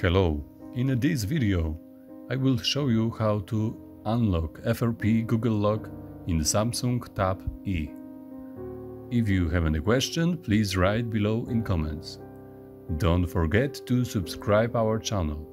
Hello, in this video I will show you how to unlock FRP Google Lock in Samsung Tab E. If you have any question, please write below in comments. Don't forget to subscribe our channel.